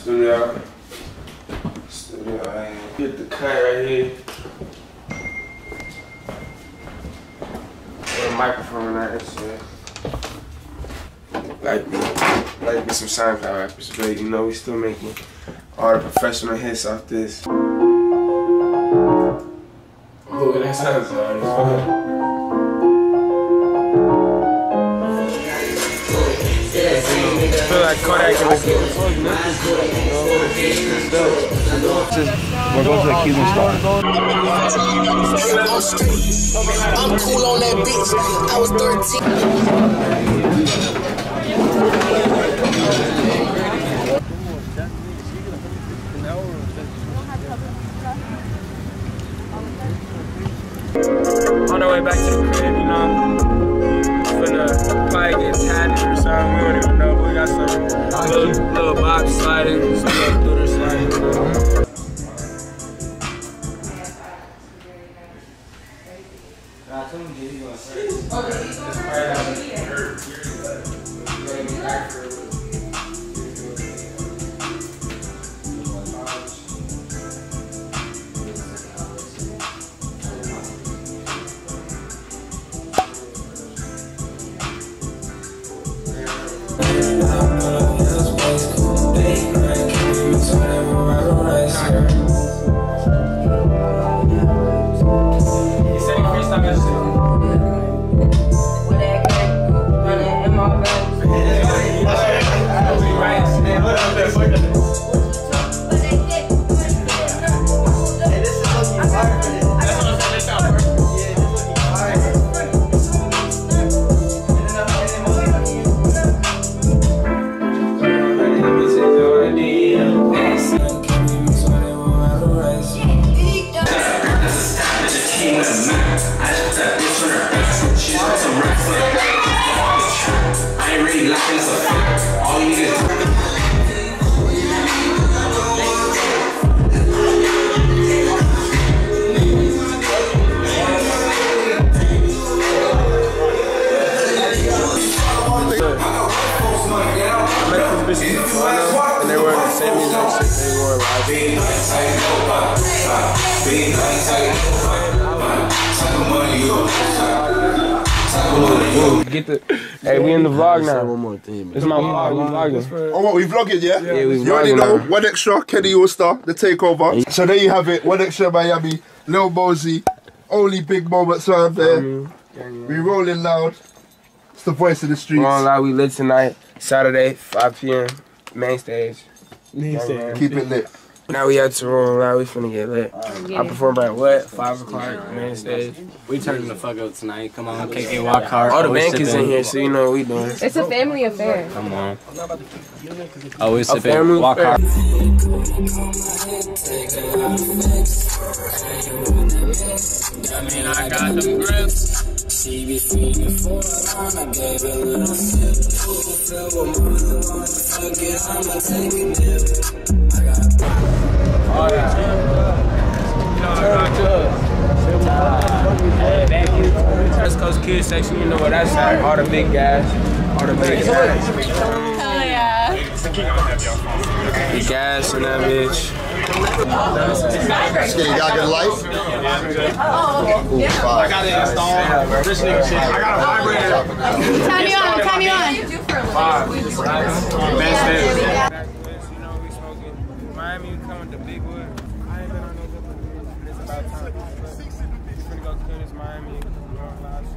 Studio. Studio, I get the cut right here. With a microphone and that shit. Like me, like me some SoundCloud rappers, but you know we still making all the professional hits off this. Oh, that sounds alright. Like Kodak in this We're going to the Cuban store. I'm cool on that bitch. I was 13. on our way back to the crib, you know. Finna probably get tatted or something. We don't even know. But we got some little, little bob sliding, some little doodle sliding. You know. You in the vlog now. One more thing, man. This my vlog. We vlogging. Oh, what, we vlogging, yeah? Yeah, we You already vlogging know, now. one extra, Kenny All-Star, the takeover. So there you have it, one extra Miami, Lil Mosey, only big moments right there. We rolling loud. It's the voice of the streets. We on live. We lit tonight. Saturday, 5 p.m. Main stage. Keep it lit. Now we at Toronto live. We finna get lit. I perform at what? 5 o'clock. Main stage. We turning the fuck up tonight. Come on, KK walk hard. All the Always bank is in here, so you know what we doing. It's a family affair. Come on. Always A sipping. family Walk affair. hard. West Coast Kids section, you know what that's at. All the big guys. All the big guys. Hell yeah. The gas and that bitch. Skinny, got good life? Oh, Ooh, five. Time you on, time you on. You know, we smoking. Miami, we coming to Bigwood. I ain't been on no good one. It's about time. We're gonna go clean this Miami. You know, a lot of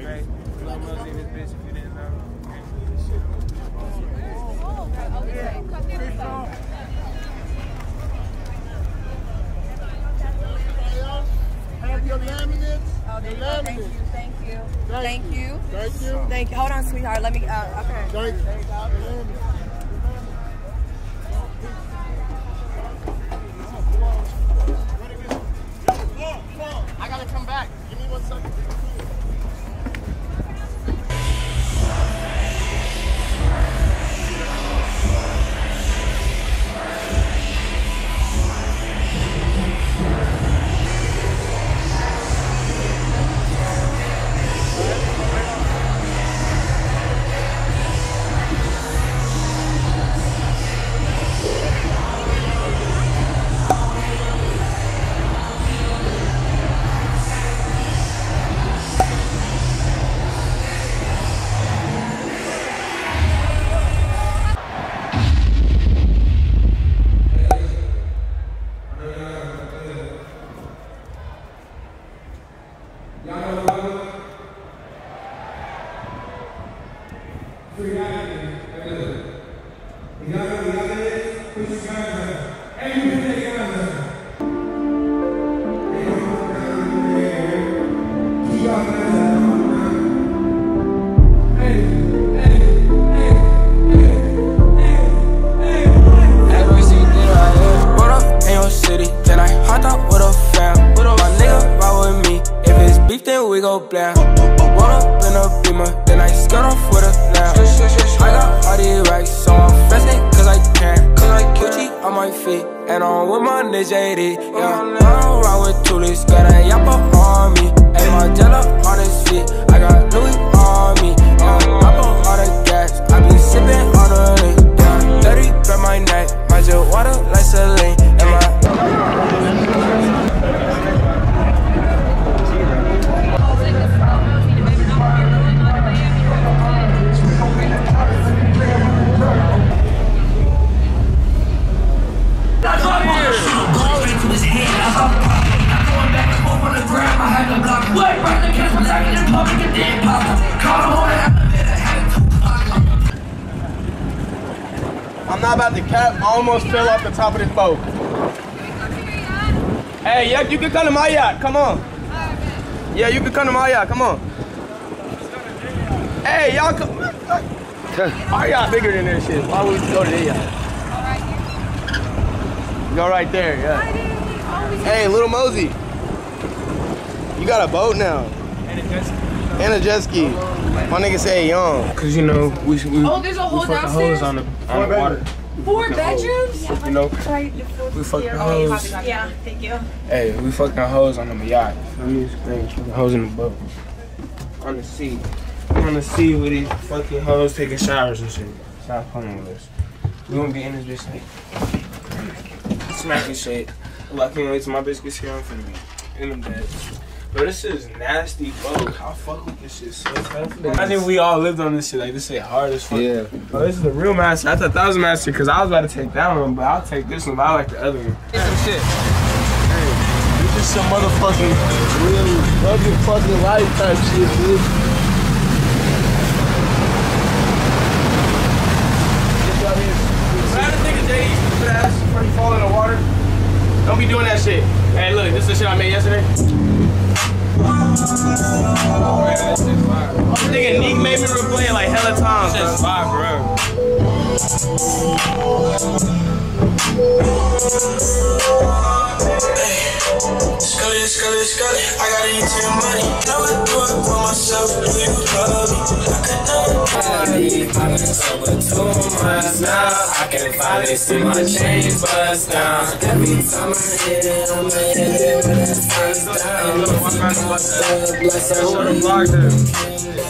great. Lil Mosey in this bitch if you didn't know. Oh, thank you, thank you. Thank you. Thank you. Thank you. Hold on, sweetheart. Let me, uh, okay. Ever see we go blam. Rolled up in a beamer, then I skirt off got these racks, so I'm flexing cause I can. Cause I Gucci on my feet, and I'm with my nigga JD. Yeah, I don't ride with toolies, got a yapper I'm not about to cap. I almost fell off the top of this boat. Hey, yeah, you can come to my yacht. Come on. Yeah, you can come to my yacht. Come on. Hey, y'all come. Our yacht bigger than this shit. Why would we go to their yacht? Go right there, yeah. Hey, little Mosey. You got a boat now. And a jet ski. And a jet ski. My nigga say young. Cause you know we we, Oh, there's a whole we fuck the downstairs? hose on the on the water. Four bedrooms? You know, we fuck the hose. Yeah, thank you. Hey, we fucking hose on the yacht. Feel me? Hey, fucking hose in the boat. On the sea. On the sea with these fucking hoes taking showers and shit. Stop playing with us. We gonna be in this bitch like smacking shit. Well, I can't wait till my bitch gets here. I'm finna be in the bed. Bro, this is nasty, bro. I fuck with this shit so tough. Imagine we all lived on this shit. Like, this shit hard as fuck. Yeah. Bro, this is the real master. I thought that was master because I was about to take that one, but I'll take this one. But I like the other one. Get some shit. Hey, this is some motherfucking real rugged fucking life type shit, dude. Grab the nigga J, stupid ass, before you fall in the water. Don't be doing that shit. Hey, look, this is the shit I made yesterday. Gotta eat your money. Never do it for myself, you love me. I could never I've been sober two months now. I can finally see my chains bust down. Every time I hit it, I'ma hit it with that first down. Bless her, Show the vlog to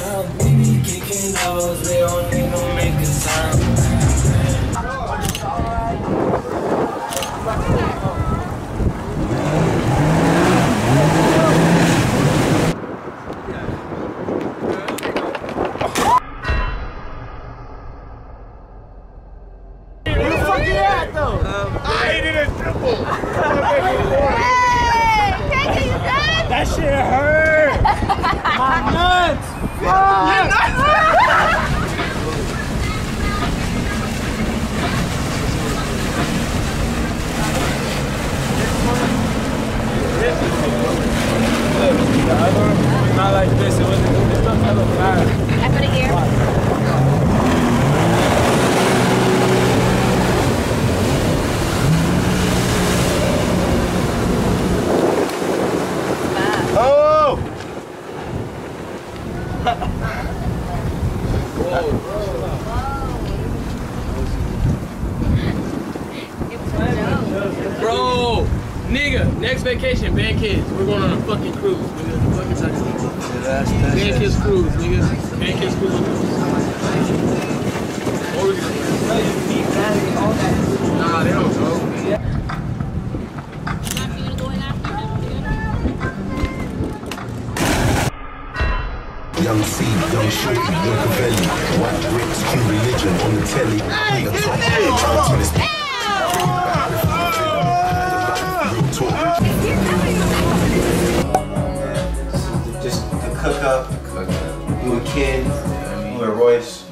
Young C, young shorty, Machiavelli, white bricks, true religion on the telly. Nigga talk, talk to this. Real talk. Just up. You and Kid. You and Royce.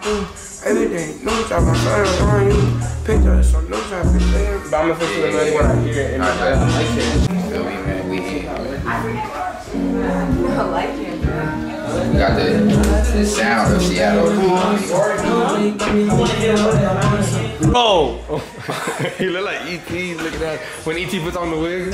What you do? Everything, no job, I'm sorry, on you. Picture, so no job, But I'm officially ready when I hear it. in my Feel me, man? We here. I like it. We got the, the sound of Seattle. Bro! you look like E.T. Look at that. When E.T. puts on the wig.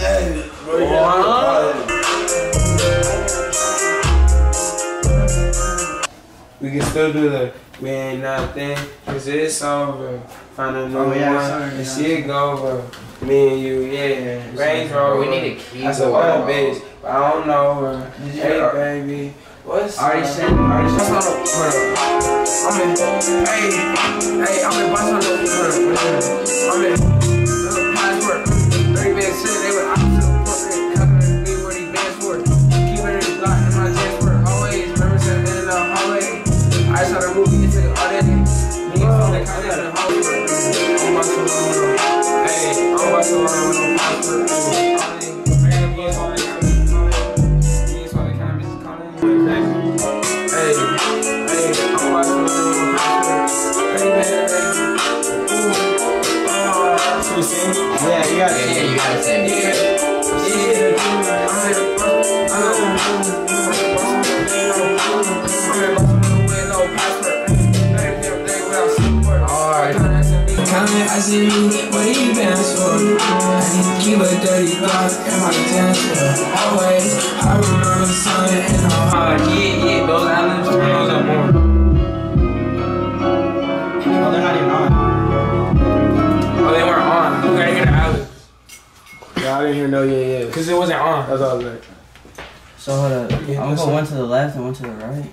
We can still do the we ain't nothing, cause it's over. Find a new Oh, yeah, one, sorry, and yeah. shit go over. Me and you, yeah. Range Rover. We need a key. That's a wild bitch, but I don't know her. Hey, baby. What's Already up? sent- already sent- Hold up, hold up. I'm in, hey, hey, I'm in Barcelona. Hold up, I'm in, Oh, sing? Yeah, you gotta Yeah, yeah, you gotta send me. Yeah, yeah, I'm in Comment, see you, what do you dance for? I need to keep a dirty thought in my dance floor. Always, I remember something in the heart. Uh, yeah, yeah, those islands, those are more. I didn't hear no yeah, yeah. Cause it wasn't on. That's all I was like. So hold up. Yeah, I'm gonna go one to the left and one to the right.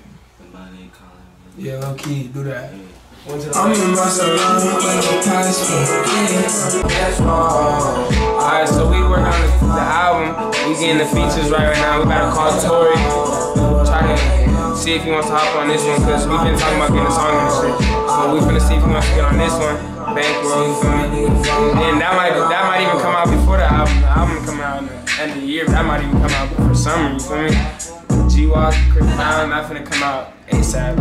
Yeah, low key, do that. I'm in Barcelona with no passport. Yeah, that's wrong. Alright, so we working on the, the album. We getting the features right right now. We about to call Tori. Try to see if he wants to hop on this one, cause we've been talking about getting a song and shit. So we finna see if he wants to get on this one. Bankroll, you feel me? And that might that might even come out before the album. The album come out in the end of the year. That might even come out before summer. You feel me? G Walk, Chris Brown, that finna come out ASAP.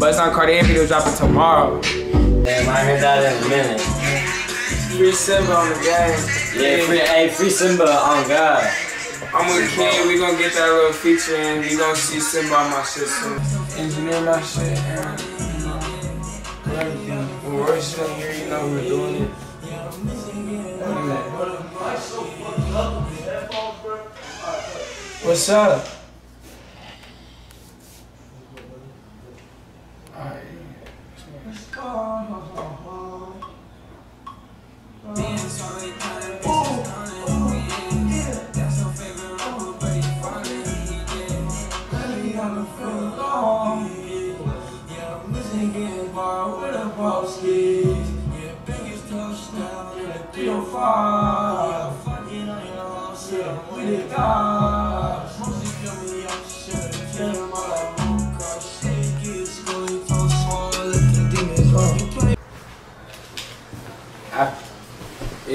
But it's on Cartier video dropping tomorrow. Damn, I heard that in a minute. Free Simba on the game. Yeah, free, hey, free Simba on God. I'm with King, we gonna get that little feature and we gonna see Simba on my shit soon. Engineer my shit and do everything. Still here, you know we're doing it. What's up?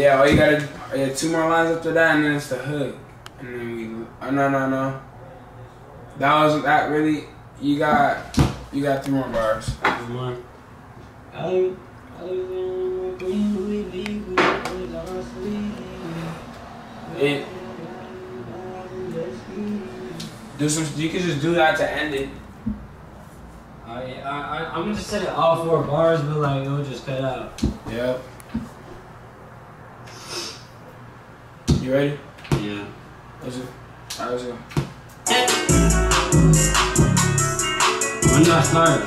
Yeah, all you gotta yeah, two more lines after that, and then it's the hook, and then we. Oh no no no. That was that really. You got you got three more bars. It. Do some. You can just do that to end it. I, I, I'm gonna just set it all four bars, but like it'll just cut out. Yep. You ready? Yeah. Let's go. Alright, let's go. When do I start?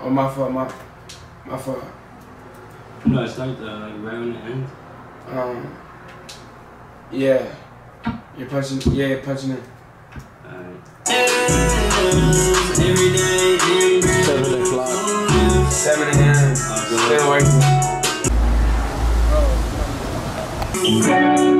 Oh my fault, my my fault. When do I start though? Like right when it ends? Um. Yeah. You're punching. Yeah, you're punching it. Alright. Seven o'clock. Seven a.m. Still working. Oh,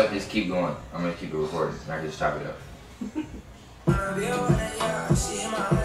up, just keep going. I'm gonna keep it recording. Not just chop it up.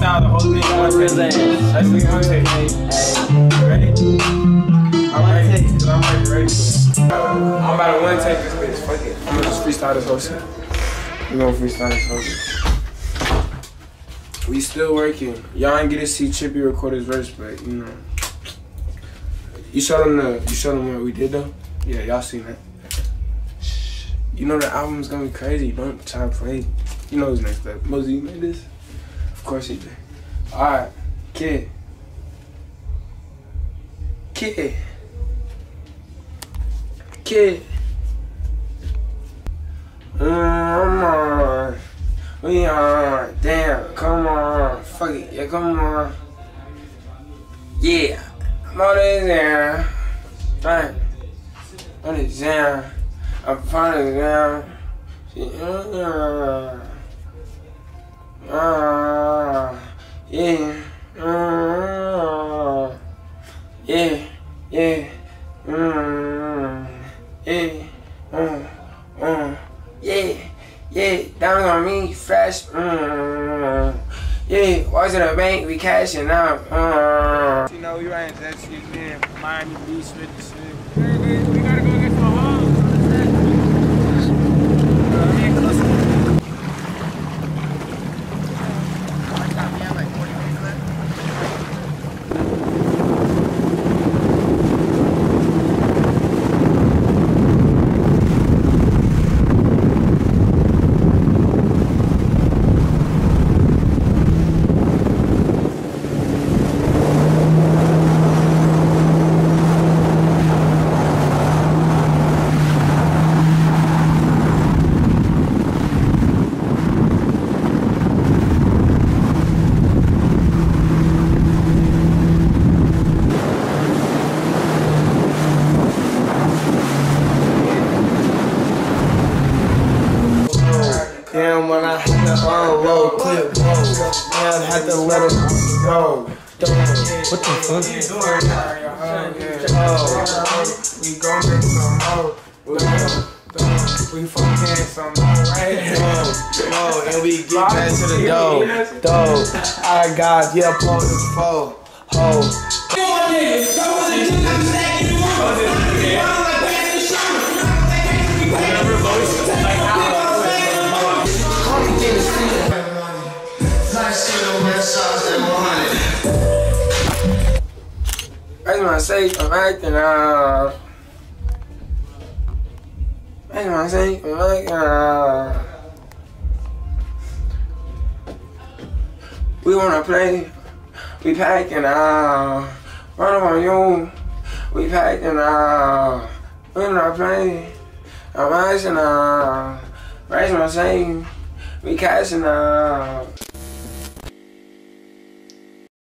freestyle the whole thing one take. Let's do one take. Ready? I'm ready, cause I'm ready, ready. I'm about to one take this bitch, fuck it. I'm gonna just freestyle this whole shit. We gonna freestyle this whole shit. We still working. Y'all ain't get to see Chippy record his verse, but you know. You showed them the you showed them what we did though? Yeah, y'all seen that. Shh. You know the album's gonna be crazy. Don't try to play. You know who's next up. Mosey, you made this? Of course he did. Alright, kid. Kid. Kid. Mm, on. We on. Damn, come on. Fuck it. Yeah, come on. Yeah. I'm on the exam. Fine. On the exam. I'm fine the exam. She, uh, yeah. Uh, yeah. Yeah. Mm, yeah. Mm, mm, yeah. Yeah. Down on me, fresh. Yeah. Was it a bank? We cashing out. Uh. You know, we ran that shit, man. Miami Beach with the shit. We gotta go get some hoes. Damn, when I had to unload, clip, whoa. Man, I had to let go. What the fuck? Oh, we gon' get some more. We fucking some more right Whoa, and we get back to the dough. Dough. I got, yeah, pull this foe. Ho. Nice on red shots and 100. Safe, I'm acting out. Making my safe, I'm acting out. We wanna play, we packing out. Run up on you, we packing out. We wanna play, I'm acting out. Raise my safe, we cashing out.